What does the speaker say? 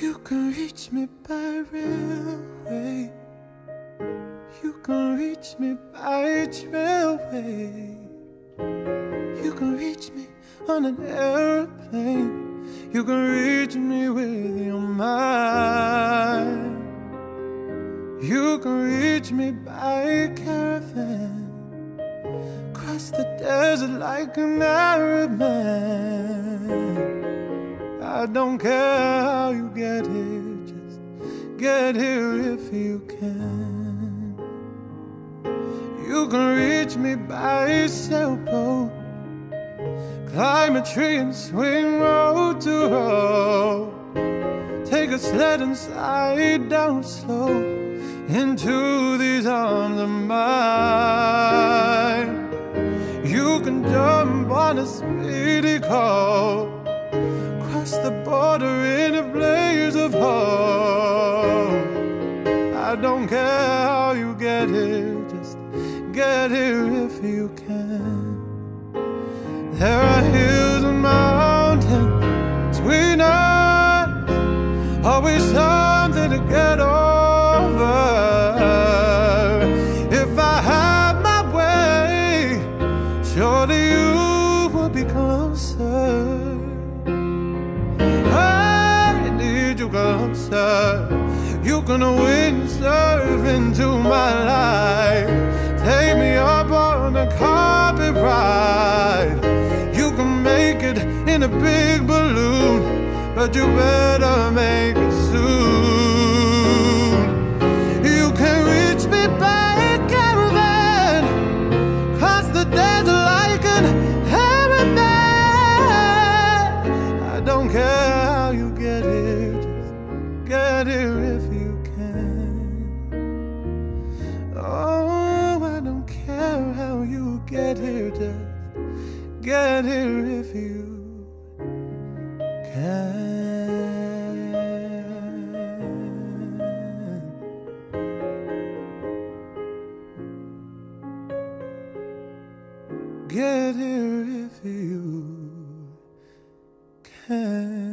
You can reach me by railway. You can reach me by trailway. You can reach me on an airplane. You can reach me with your mind. You can reach me by caravan. Cross the desert like an Arab man. I don't care how you get here, just get here if you can. You can reach me by sailboat, oh. climb a tree and swing road to road. Take a sled and slide down slow into these arms of mine. You can jump on a speedy call the border in a blaze of hope. I don't care how you get here, just get here if you can. There are hills and mountains between us, always something to get over. Need you can windsurf into my life. Take me up on a carpet ride. You can make it in a big balloon, but you better make it get here, just get here if you can. Get here if you can.